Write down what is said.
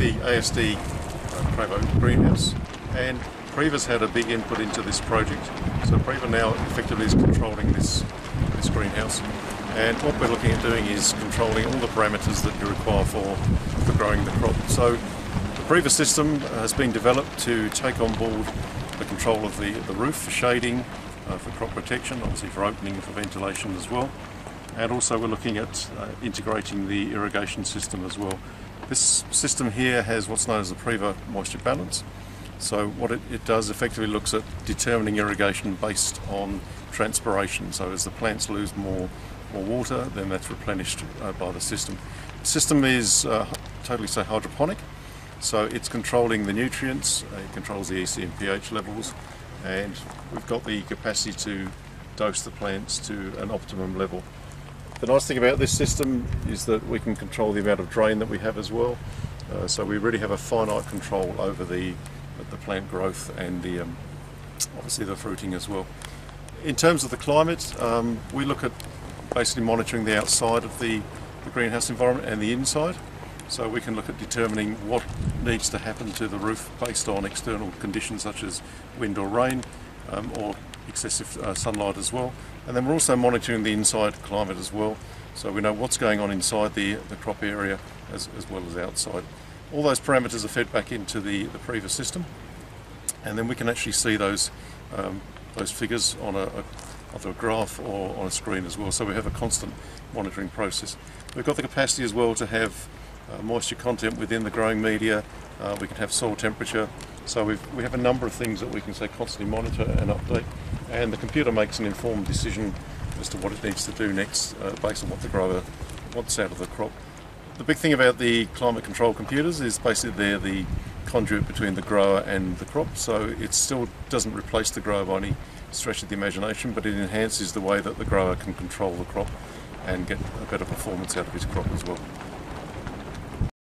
the ASD uh, Prevo greenhouse and Priva's had a big input into this project. So Priva now effectively is controlling this, this greenhouse and what we're looking at doing is controlling all the parameters that you require for, for growing the crop. So the Priva system has been developed to take on board the control of the, the roof for shading, uh, for crop protection, obviously for opening for ventilation as well. And also we're looking at uh, integrating the irrigation system as well. This system here has what's known as the Priva moisture balance. So what it, it, does effectively looks at determining irrigation based on transpiration. So as the plants lose more, more water, then that's replenished uh, by the system. The system is uh, totally say hydroponic, so it's controlling the nutrients, uh, it controls the EC and pH levels, and we've got the capacity to dose the plants to an optimum level. The nice thing about this system is that we can control the amount of drain that we have as well. Uh, so we really have a finite control over the, the plant growth and the um, obviously the fruiting as well. In terms of the climate, um, we look at basically monitoring the outside of the, the greenhouse environment and the inside. So we can look at determining what needs to happen to the roof based on external conditions such as wind or rain um, or excessive uh, sunlight as well. And then we're also monitoring the inside climate as well. So we know what's going on inside the, the crop area as, as well as outside. All those parameters are fed back into the, the Priva system. And then we can actually see those, um, those figures on a, a either a graph or on a screen as well. So we have a constant monitoring process. We've got the capacity as well to have uh, moisture content within the growing media, uh, we can have soil temperature. So we've, we have a number of things that we can say constantly monitor and update and the computer makes an informed decision as to what it needs to do next uh, based on what the grower wants out of the crop. The big thing about the climate control computers is basically they're the conduit between the grower and the crop so it still doesn't replace the grower by any stretch of the imagination but it enhances the way that the grower can control the crop and get a better performance out of his crop as well.